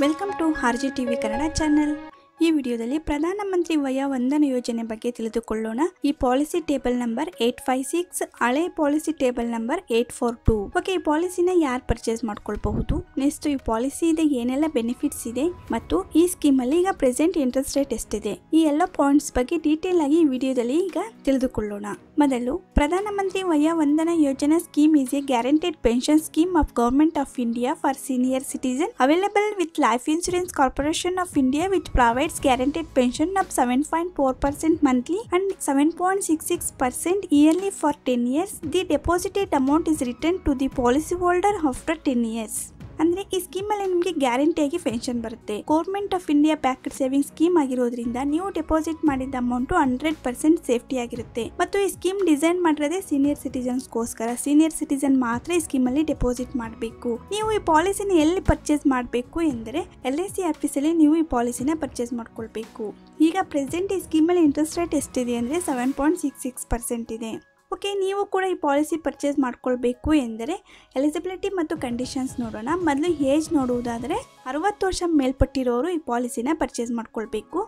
Welcome to ಹಾರ್ಜಿ TV Kannada channel ಈ ವಿಡಿಯೋದಲ್ಲಿ ಪ್ರಧಾನಮಂತ್ರಿ ವಯ ವಂದನ ಯೋಜನೆ ಬಗ್ಗೆ ತಿಳಿದುಕೊಳ್ಳೋಣ. ಈ policy table number eight five six, ಹಳೆ policy table number eight four two. Okay, ಈ ಪಾಲಿಸಿನ ಯಾರು ಪರ್ಚೇಸ್ ಮಾಡ್ಕೊಳ್ಬಹುದು? ನೆಕ್ಸ್ಟ್ ಈ ಪಾಲಿಸಿ ಇದೆ ಏನೆಲ್ಲ ಬೆನಿಫಿಟ್ಸ್ ಇದೆ ಮತ್ತು ಈ ಸ್ಕೀಮ್ ಅಲ್ಲಿ ಈಗ ಪ್ರೆಸೆಂಟ್ ಇಂಟ್ರೆಸ್ಟ್ ರೇಟ್ ಎಷ್ಟಿದೆ? ಈ ಎಲ್ಲ ಪಾಯಿಂಟ್ಸ್ ಬಗ್ಗೆ ಡೀಟೇಲ್ ಆಗಿ ಈ ವಿಡಿಯೋದಲ್ಲಿ ಈಗ ತಿಳಿದುಕೊಳ್ಳೋಣ. ಮೊದಲು Pradhan Mantri Vaya Vandana Yojana scheme is a guaranteed pension scheme of government of India for senior citizen available with Life Insurance Corporation of India which provides guaranteed pension of 7.4% monthly and 7.66% yearly for 10 years. The deposited amount is returned to the policyholder after 10 years. ಅಂದ್ರೆ ಈ scheme ಅಲ್ಲಿ ನಿಮಗೆ ಗ್ಯಾರಂಟಿಯಾಗಿ pension ಬರುತ್ತೆ. Government of India backed saving scheme ಆಗಿರೋದ್ರಿಂದ ನೀವು deposit ಮಾಡಿದ amount hundred percent safety ಆಗಿರುತ್ತೆ. ಮತ್ತು ಈ ಸ್ಕೀಮ್ ಡಿಸೈನ್ ಮಾಡಿರೋದೇ ಸೀನಿಯರ್ ಸಿಟಿಜನ್ಸ್ಗೋಸ್ಕರ ಸೀನಿಯರ್ ಸಿಟಿಜನ್ ಮಾತ್ರ ಈ ಸ್ಕೀಮ್ ಅಲ್ಲಿ ಡೆಪಾಸಿಟ್ ಮಾಡಬೇಕು. ನೀವು ಈ ಪಾಲಿಸಿನ ಎಲ್ಲಿ ಪರ್ಚೇಸ್ ಮಾಡಬೇಕು ಎಂದರೆ ಎಲ್ ಐ ಸಿ ಆಫೀಸಲ್ಲಿ ನೀವು ಈ ಪಾಲಿಸಿನ ಪರ್ಚೇಸ್ ಮಾಡ್ಕೊಳ್ಬೇಕು. ಈಗ ಪ್ರೆಸೆಂಟ್ ಈ ಸ್ಕೀಮಲ್ಲಿ ಇಂಟ್ರೆಸ್ಟ್ ರೇಟ್ ಎಷ್ಟಿದೆ ಅಂದರೆ seven point six six percent ಇದೆ. ಓಕೆ, ನೀವು ಕೂಡ ಈ ಪಾಲಿಸಿ ಪರ್ಚೇಸ್ ಮಾಡ್ಕೊಳ್ಬೇಕು ಎಂದರೆ ಎಲಿಜಿಬಿಲಿಟಿ ಮತ್ತು ಕಂಡೀಷನ್ಸ್ ನೋಡೋಣ. ಮೊದಲು ಏಜ್ ನೋಡುವುದಾದರೆ ಅರವತ್ತು ವರ್ಷ ಮೇಲ್ಪಟ್ಟಿರೋರು ಈ ಪಾಲಿಸಿನ ಪರ್ಚೇಸ್ ಮಾಡ್ಕೊಳ್ಬೇಕು.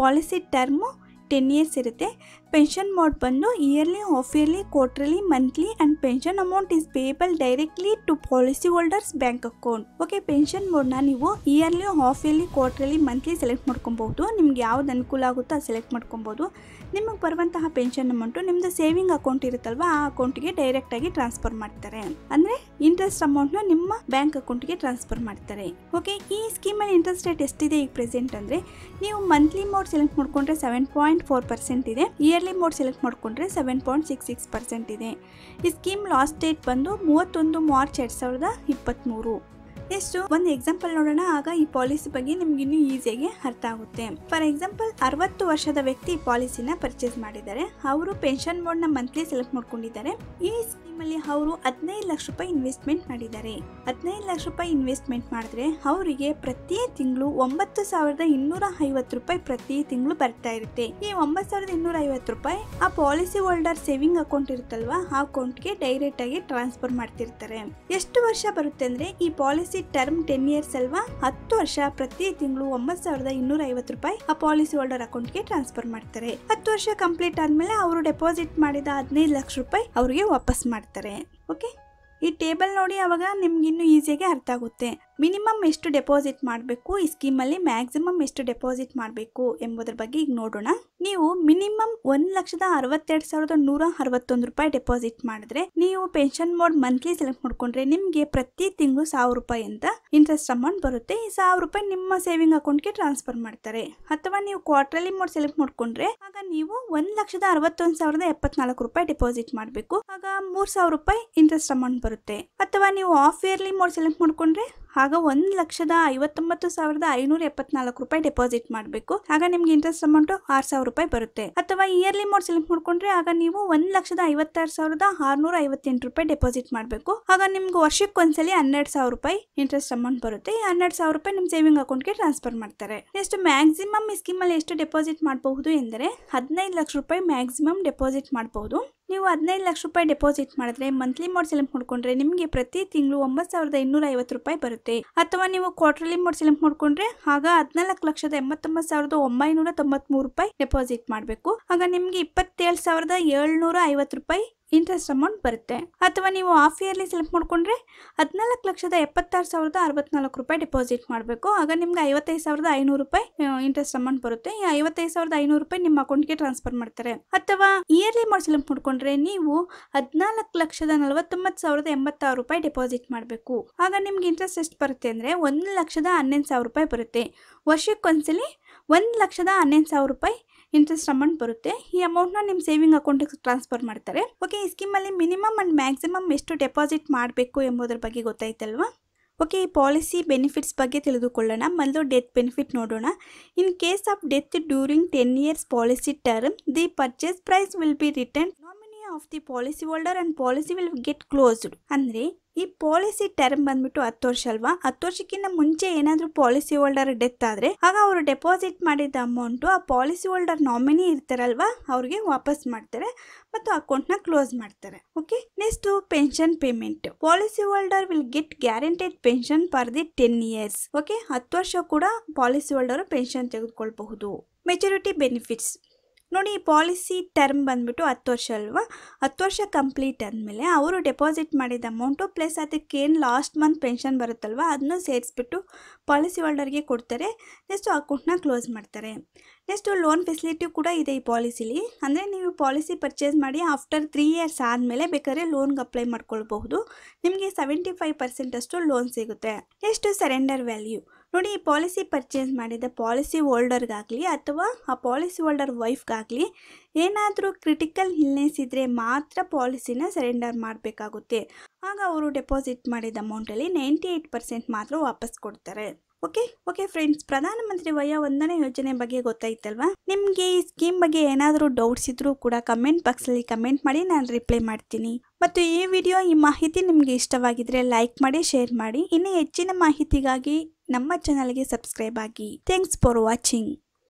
ಪಾಲಿಸಿ ಟರ್ಮು ಟೆನ್ ಇಯರ್ಸ್ ಇರುತ್ತೆ. ಪೆನ್ಷನ್ ಮೋಡ್ ಬಂದು yearly half yearly quarterly monthly and pension amount is payable directly to policy holders bank account okay pension ಮೋಡ್ನ ನೀವು yearly half yearly quarterly monthly select ಮಾಡ್ಕೊಬಹುದು ನಿಮ್ಗೆ ಯಾವ್ದು ಅನುಕೂಲ ಆಗುತ್ತೋ ಅದು ಸೆಲೆಕ್ಟ್ ಮಾಡ್ಕೊಬಹುದು ನಿಮಗೆ ಬರುವಂತಹ ಪೆನ್ಷನ್ ಅಮೌಂಟು ನಿಮ್ಮದು ಸೇವಿಂಗ್ ಅಕೌಂಟ್ ಇರುತ್ತಲ್ವ, ಆ ಅಕೌಂಟಿಗೆ ಡೈರೆಕ್ಟಾಗಿ ಟ್ರಾನ್ಸ್ಫರ್ ಮಾಡ್ತಾರೆ. ಅಂದರೆ ಇಂಟ್ರೆಸ್ಟ್ ಅಮೌಂಟ್ನ ನಿಮ್ಮ ಬ್ಯಾಂಕ್ ಅಕೌಂಟ್ಗೆ ಟ್ರಾನ್ಸ್ಫರ್ ಮಾಡ್ತಾರೆ. ಓಕೆ ಈ ಸ್ಕೀಮಲ್ಲಿ ಇಂಟ್ರೆಸ್ಟ್ ರೇಟ್ ಎಷ್ಟಿದೆ ಈಗ ಪ್ರೆಸೆಂಟ್ ಅಂದರೆ, ನೀವು ಮಂತ್ಲಿ ಮೋಡ್ ಸೆಲೆಕ್ಟ್ ಮಾಡ್ಕೊಂಡ್ರೆ ಸೆವೆನ್ ಪಾಯಿಂಟ್ ಫೋರ್ ಪರ್ಸೆಂಟ್ ಇದೆ ಇಯರ್ಲಿ ಮೋಡ್ ಸೆಲೆಕ್ಟ್ ಮಾಡಿಕೊಂಡ್ರೆ seven point six six percent ಇದೆ. ಈ ಸ್ಕೀಮ್ ಲಾಸ್ಟ್ ಡೇಟ್ ಬಂದು ಮೂವತ್ತೊಂದು ಮಾರ್ಚ್ ಎರಡು ಸಾವಿರದ ಇಪ್ಪತ್ತ್ಮೂರು ನೆಕ್ಸ್ಟ್ ಒಂದು ಎಕ್ಸಾಂಪಲ್ ನೋಡೋಣ. ಆಗ ಈ ಪಾಲಿಸಿ ಬಗ್ಗೆ ನಿಮ್ಗೆ ಇನ್ನೂ ಈಸಿಯಾಗಿ ಅರ್ಥ ಆಗುತ್ತೆ. ಫಾರ್ ಎಕ್ಸಾಂಪಲ್ ಅರವತ್ತು ವರ್ಷದ ವ್ಯಕ್ತಿ ಪಾಲಿಸಿನ ಪರ್ಚೇಸ್ ಮಾಡಿದ್ದಾರೆ. ಅವರು ಪೆನ್ಷನ್ ಬೋರ್ಡ್ನ ಮಂತ್ಲಿ ಸೆಲೆಕ್ಟ್ ಮಾಡ್ಕೊಂಡಿದ್ದಾರೆ. ಈ ಸ್ಕೀಮ್ ಅಲ್ಲಿ ಅವರು ಹದಿನೈದು ಲಕ್ಷ ರೂಪಾಯಿ ಇನ್ವೆಸ್ಟ್ಮೆಂಟ್ ಮಾಡಿದ್ದಾರೆ. ಹದಿನೈದು ಲಕ್ಷ ರೂಪಾಯಿ ಇನ್ವೆಸ್ಟ್ಮೆಂಟ್ ಮಾಡಿದ್ರೆ ಅವರಿಗೆ ಪ್ರತಿ ತಿಂಗಳು ಒಂಬತ್ತು ಸಾವಿರದ ಇನ್ನೂರ ಐವತ್ತು ರೂಪಾಯಿ ಪ್ರತಿ ತಿಂಗಳು ಬರ್ತಾ ಇರುತ್ತೆ. ಈ ಒಂಬತ್ತು ಸಾವಿರದ ಇನ್ನೂರ ಐವತ್ತು ರೂಪಾಯಿ ಆ ಪಾಲಿಸಿ ಹೋಲ್ಡರ್ ಸೇವಿಂಗ್ ಅಕೌಂಟ್ ಇರುತ್ತಲ್ವಾ? ಆ ಅಕೌಂಟ್ಗೆ ಡೈರೆಕ್ಟ್ ಆಗಿ ಟ್ರಾನ್ಸ್ಫರ್ ಮಾಡ್ತಿರ್ತಾರೆ. ಎಷ್ಟು ವರ್ಷ ಬರುತ್ತೆ ಅಂದ್ರೆ ಈ ಪಾಲಿಸಿ ಟರ್ಮ್ ಟೆನ್ ಇಯರ್ಸ್ ಅಲ್ವಾ? ಹತ್ತು ವರ್ಷ, ಪ್ರತಿ ತಿಂಗಳು ಒಂಬತ್ತು ಸಾವಿರದ ಇನ್ನೂರ ಐವತ್ತು ರೂಪಾಯಿ ಆ ಪಾಲಿಸಿ ಹೋಲ್ಡರ್ ಅಕೌಂಟ್ಗೆ ಟ್ರಾನ್ಸ್ಫರ್ ಮಾಡ್ತಾರೆ. ಹತ್ತು ವರ್ಷ ಕಂಪ್ಲೀಟ್ ಆದ್ಮೇಲೆ ಅವರು ಡೆಪಾಸಿಟ್ ಮಾಡಿದ ಹದಿನೈದು ಲಕ್ಷ ರೂಪಾಯಿ ಅವರಿಗೆ ವಾಪಸ್ ಮಾಡ್ತಾರೆ. ಓಕೆ ಈ ಟೇಬಲ್ ನೋಡಿ ಅವಾಗ ನಿಮ್ಗೆ ಇನ್ನೂ ಈಸಿಯಾಗಿ ಅರ್ಥ ಆಗುತ್ತೆ. ಮಿನಿಮಮ್ ಎಷ್ಟು ಡೆಪಾಸಿಟ್ ಮಾಡಬೇಕು? ಈ ಸ್ಕೀಮಲ್ಲಿ ಮ್ಯಾಕ್ಸಿಮಮ್ ಎಷ್ಟು ಡೆಪಾಸಿಟ್ ಮಾಡಬೇಕು ಎಂಬುದರ ಬಗ್ಗೆ ಈಗ ನೋಡೋಣ. ನೀವು ಮಿನಿಮಮ್ ಒಂದು ಲಕ್ಷದ ಅರವತ್ತೆರಡು ಸಾವಿರದ ನೂರ ಅರವತ್ತೊಂದು ರೂಪಾಯಿ ಡೆಪಾಸಿಟ್ ಮಾಡಿದ್ರೆ, ನೀವು ಪೆನ್ಷನ್ ಮೋಡ್ ಮಂತ್ಲಿ ಸೆಲೆಕ್ಟ್ ಮಾಡ್ಕೊಂಡ್ರೆ ನಿಮಗೆ ಪ್ರತಿ ತಿಂಗಳು ಸಾವಿರ ರೂಪಾಯಿ ಅಂತ ಇಂಟ್ರೆಸ್ಟ್ ಅಮೌಂಟ್ ಬರುತ್ತೆ. ಈ ಸಾವಿರ ರೂಪಾಯಿ ನಿಮ್ಮ ಸೇವಿಂಗ್ ಅಕೌಂಟ್ಗೆ ಟ್ರಾನ್ಸ್ಫರ್ ಮಾಡ್ತಾರೆ. ಅಥವಾ ನೀವು ಕ್ವಾರ್ಟರ್ಲಿ ಮೋಡ್ ಸೆಲೆಕ್ಟ್ ಮಾಡ್ಕೊಂಡ್ರೆ, ಆಗ ನೀವು ಒಂದು ಲಕ್ಷದ ಅರವತ್ತೊಂದು ಸಾವಿರದ ಎಪ್ಪತ್ನಾಲ್ಕು ರೂಪಾಯಿ ಡೆಪಾಸಿಟ್ ಮಾಡಬೇಕು. ಆಗ ಮೂರು ಸಾವಿರ ರೂಪಾಯಿ ಇಂಟ್ರೆಸ್ಟ್ ಅಮೌಂಟ್ ಬರುತ್ತೆ. ಅಥವಾ ನೀವು ಆಫ್ ಇಯರ್ಲಿ ಮೋಡ್ ಸೆಲೆಕ್ಟ್ ಮಾಡ್ಕೊಂಡ್ರೆ ಆಗ ಒಂದು ಲಕ್ಷದ ಐವತ್ತೊಂಬತ್ತು ಸಾವಿರದ ಐನೂರ ಎಪ್ಪತ್ನಾಲ್ಕು ರೂಪಾಯಿ ಡೆಪಾಸಿಟ್ ಮಾಡಬೇಕು. ಆಗ ನಿಮ್ಗೆ ಇಂಟ್ರೆಸ್ಟ್ ಅಮೌಂಟ್ ಆರು ಸಾವಿರ ರೂಪಾಯಿ ಬರುತ್ತೆ. ಅಥವಾ ಇಯರ್ಲಿ ಮೋಡ್ ಸೆಲೆಕ್ಟ್ ಮಾಡ್ಕೊಂಡ್ರೆ ಆಗ ನೀವು ಒಂದು ಲಕ್ಷದ ಐವತ್ತಾರು ಸಾವಿರದ ಆರ್ನೂರ ಐವತ್ತೆಂಟು ರೂಪಾಯಿ ಡೆಪಾಸಿಟ್ ಮಾಡಬೇಕು. ಆಗ ನಿಮ್ಗೆ ವರ್ಷಕ್ಕೆ ಒಂದ್ಸಲಿ ಹನ್ನೆರಡು ಸಾವಿರ ರೂಪಾಯಿ ಇಂಟ್ರೆಸ್ಟ್ ಅಮೌಂಟ್ ಬರುತ್ತೆ. ಈ ಹನ್ನೆರಡು ಸಾವಿರ ರೂಪಾಯಿ ನಿಮ್ಮ ಸೇವಿಂಗ್ ಅಕೌಂಟ್ಗೆ ಟ್ರಾನ್ಸ್ಫರ್ ಮಾಡ್ತಾರೆ. ನೆಕ್ಸ್ಟ್ ಮ್ಯಾಕ್ಸಿಮಮ್ ಈ ಸ್ಕೀಮಲ್ಲಿ ಎಷ್ಟು ಡೆಪಾಸಿಟ್ ಮಾಡಬಹುದು ಎಂದರೆ ಹದಿನೈದು ಲಕ್ಷ ರೂಪಾಯಿ ಮ್ಯಾಕ್ಸಿಮಮ್ ಡೆಪಾಸಿಟ್ ಮಾಡಬಹುದು. ನೀವು ಹದಿನೈದು ಲಕ್ಷ ರೂಪಾಯಿ ಡೆಪಾಸಿಟ್ ಮಾಡಿದ್ರೆ ಮಂತ್ಲಿ ಮೋಡ್ ಸೆಲೆಕ್ಟ್ ಮಾಡ್ಕೊಂಡ್ರೆ ನಿಮಗೆ ಪ್ರತಿ ತಿಂಗಳು ಒಂಬತ್ತು ಸಾವಿರದ ಇನ್ನೂರ ಐವತ್ತು ರೂಪಾಯಿ ಬರುತ್ತೆ. ಅಥವಾ ನೀವು ಕ್ವಾರ್ಟರ್ಲಿ ಮೋಡ್ ಸೆಲೆಕ್ಟ್ ಮಾಡ್ಕೊಂಡ್ರೆ ಆಗ ಹದಿನಾಲ್ಕು ಲಕ್ಷದ ಎಂಬತ್ತೊಂಬತ್ತು ಸಾವಿರದ ಒಂಬೈನೂರ ತೊಂಬತ್ಮೂರು ರೂಪಾಯಿ ಡೆಪಾಸಿಟ್ ಮಾಡಬೇಕು. ಆಗ ನಿಮಗೆ ಇಪ್ಪತ್ತೇಳು ಸಾವಿರದ ಏಳ್ನೂರ ಐವತ್ತು ರೂಪಾಯಿ ಇಂಟ್ರೆಸ್ಟ್ ಅಮೌಂಟ್ ಬರುತ್ತೆ. ಅಥವಾ ನೀವು ಹಾಫ್ ಇಯರ್ಲಿ ಸೆಲೆಕ್ಟ್ ಮಾಡಿಕೊಂಡ್ರೆ ಹದಿನಾಲ್ಕು ಲಕ್ಷದ ಎಪ್ಪತ್ತಾರು ಸಾವಿರದ ಅರವತ್ನಾಲ್ಕು ರೂಪಾಯಿ ಡೆಪಾಸಿಟ್ ಮಾಡಬೇಕು. ಆಗ ನಿಮ್ಗೆ ಐವತ್ತೈದು ಸಾವಿರದ ಐನೂರು ರೂಪಾಯಿ ಇಂಟ್ರೆಸ್ಟ್ ಅಮೌಂಟ್ ಬರುತ್ತೆ. ಈ ಐವತ್ತೈದು ಸಾವಿರದ ಐನೂರು ರೂಪಾಯಿ ನಿಮ್ಮ ಅಕೌಂಟ್ಗೆ ಟ್ರಾನ್ಸ್ಫರ್ ಮಾಡ್ತಾರೆ. ಅಥವಾ ಇಯರ್ಲಿ ಮಾಡಿ ಸೆಲೆಕ್ಟ್ ಮಾಡ್ಕೊಂಡ್ರೆ ನೀವು ಹದಿನಾಲ್ಕು ಲಕ್ಷದ ನಲವತ್ತೊಂಬತ್ತು ಸಾವಿರದ ಎಂಬತ್ತಾರು ರೂಪಾಯಿ ಡೆಪಾಸಿಟ್ ಮಾಡಬೇಕು. ಆಗ ನಿಮ್ಗೆ ಇಂಟ್ರೆಸ್ಟ್ ಎಷ್ಟು ಬರುತ್ತೆ ಅಂದರೆ ಒಂದು ಲಕ್ಷದ ಹನ್ನೊಂದು ಸಾವಿರ ರೂಪಾಯಿ ಬರುತ್ತೆ. ವರ್ಷಕ್ಕೊಂದ್ಸಲಿ ಒಂದು ಲಕ್ಷದ ಹನ್ನೊಂದು ಸಾವಿರ ರೂಪಾಯಿ ಇಂಟ್ರೆಸ್ಟ್ ಅಮೌಂಟ್ ಬರುತ್ತೆ. ಈ ಅಮೌಂಟ್ನ ನಿಮ್ಮ ಸೇವಿಂಗ್ ಅಕೌಂಟಿಗೆ ಟ್ರಾನ್ಸ್ಫರ್ ಮಾಡ್ತಾರೆ. ಓಕೆ ಈ ಸ್ಕೀಮಲ್ಲಿ ಮಿನಿಮಮ್ ಆ್ಯಂಡ್ ಮ್ಯಾಕ್ಸಿಮಮ್ ಎಷ್ಟು ಡೆಪಾಸಿಟ್ ಮಾಡಬೇಕು ಎಂಬುದರ ಬಗ್ಗೆ ಗೊತ್ತಾಯ್ತಲ್ವಾ? ಓಕೆ ಈ ಪಾಲಿಸಿ ಬೆನಿಫಿಟ್ಸ್ ಬಗ್ಗೆ ತಿಳಿದುಕೊಳ್ಳೋಣ. ಮೊದಲು ಡೆತ್ ಬೆನಿಫಿಟ್ ನೋಡೋಣ. In case of death during ten years policy term the purchase price will be return nominee of the policy holder and policy will get closed ಅಂದರೆ ಈ ಪಾಲಿಸಿ ಟರ್ಮ್ ಬಂದ್ಬಿಟ್ಟು ಹತ್ತು ವರ್ಷ ಅಲ್ವಾ? ಹತ್ತು ವರ್ಷಕ್ಕಿಂತ ಮುಂಚೆ ಏನಾದರೂ ಪಾಲಿಸಿ ಹೋಲ್ಡರ್ ಡೆತ್ ಆದರೆ, ಆಗ ಅವರು ಡೆಪಾಸಿಟ್ ಮಾಡಿದ ಅಮೌಂಟು ಆ ಪಾಲಿಸಿ ಹೋಲ್ಡರ್ ನಾಮಿನಿ ಇರ್ತಾರಲ್ವಾ? ಅವ್ರಿಗೆ ವಾಪಸ್ ಮಾಡ್ತಾರೆ ಮತ್ತು ಅಕೌಂಟ್ನ ಕ್ಲೋಸ್ ಮಾಡ್ತಾರೆ. Okay next pension payment policy holder will get guaranteed pension for the ten years okay ಹತ್ತು ವರ್ಷ ಕೂಡ ಪಾಲಿಸಿ ಹೋಲ್ಡರ್ ಪೆನ್ಷನ್ ತೆಗೆದುಕೊಳ್ಬಹುದು. ಮೆಚುರಿಟಿ ಬೆನಿಫಿಟ್ಸ್ ನೋಡಿ, ಈ ಪಾಲಿಸಿ ಟರ್ಮ್ ಬಂದ್ಬಿಟ್ಟು ಹತ್ತು ವರ್ಷ ಅಲ್ವಾ? ಹತ್ತು ವರ್ಷ ಕಂಪ್ಲೀಟ್ ಆದಮೇಲೆ ಅವರು ಡೆಪಾಸಿಟ್ ಮಾಡಿದ ಅಮೌಂಟು ಪ್ಲಸ್ ಅದಕ್ಕೇನು ಲಾಸ್ಟ್ ಮಂತ್ ಪೆನ್ಷನ್ ಬರುತ್ತಲ್ವ, ಅದನ್ನು ಸೇರಿಸ್ಬಿಟ್ಟು ಪಾಲಿಸಿ ಹೋಲ್ಡರ್ಗೆ ಕೊಡ್ತಾರೆ. ನೆಕ್ಸ್ಟು ಅಕೌಂಟ್ನ ಕ್ಲೋಸ್ ಮಾಡ್ತಾರೆ. ನೆಕ್ಸ್ಟು ಲೋನ್ ಫೆಸಿಲಿಟಿ ಕೂಡ ಇದೆ ಈ ಪಾಲಿಸಿಲಿ. ಅಂದರೆ ನೀವು ಪಾಲಿಸಿ ಪರ್ಚೇಸ್ ಮಾಡಿ ಆಫ್ಟರ್ ತ್ರೀ ಇಯರ್ಸ್ ಆದಮೇಲೆ ಬೇಕಾದ್ರೆ ಲೋನ್ಗೆ ಅಪ್ಲೈ ಮಾಡ್ಕೊಳ್ಬಹುದು. ನಿಮಗೆ ಸೆವೆಂಟಿ ಫೈವ್ ಪರ್ಸೆಂಟಷ್ಟು ಲೋನ್ ಸಿಗುತ್ತೆ. Next surrender value. ನೋಡಿ, ಈ ಪಾಲಿಸಿ ಪರ್ಚೇಸ್ ಮಾಡಿದ ಪಾಲಿಸಿ ಹೋಲ್ಡರ್ಗಾಗಲಿ ಅಥವಾ ಆ ಪಾಲಿಸಿ ಹೋಲ್ಡರ್ ವೈಫ್ಗಾಗಲಿ ಏನಾದರೂ ಕ್ರಿಟಿಕಲ್ ಇಲ್ನೆಸ್ ಇದ್ದರೆ ಮಾತ್ರ ಪಾಲಿಸಿನ ಸರೆಂಡರ್ ಮಾಡಬೇಕಾಗುತ್ತೆ. ಆಗ ಅವರು ಡೆಪಾಸಿಟ್ ಮಾಡಿದ ಅಮೌಂಟಲ್ಲಿ ನೈಂಟಿ ಏಯ್ಟ್ ಪರ್ಸೆಂಟ್ ಮಾತ್ರ ವಾಪಸ್ ಕೊಡ್ತಾರೆ. ಓಕೆ? ಓಕೆ ಫ್ರೆಂಡ್ಸ್, ಪ್ರಧಾನಮಂತ್ರಿ ವಯ ವಂದನೆ ಯೋಜನೆ ಬಗ್ಗೆ ಗೊತ್ತಾಯ್ತಲ್ವಾ? ನಿಮಗೆ ಈ ಸ್ಕೀಮ್ ಬಗ್ಗೆ ಏನಾದರೂ ಡೌಟ್ಸ್ ಇದ್ರೂ ಕೂಡ ಕಮೆಂಟ್ ಬಾಕ್ಸಲ್ಲಿ ಕಮೆಂಟ್ ಮಾಡಿ ನಾನು ರಿಪ್ಲೈ ಮಾಡ್ತೀನಿ. ಮತ್ತು ಈ ವಿಡಿಯೋ ಈ ಮಾಹಿತಿ ನಿಮಗೆ ಇಷ್ಟವಾಗಿದ್ರೆ ಲೈಕ್ ಮಾಡಿ, ಶೇರ್ ಮಾಡಿ. ಇನ್ನು ಹೆಚ್ಚಿನ ಮಾಹಿತಿಗಾಗಿ ನಮ್ಮ ಚಾನಲ್ಗೆ ಸಬ್ಸ್ಕ್ರೈಬ್ ಆಗಿ. Thanks for watching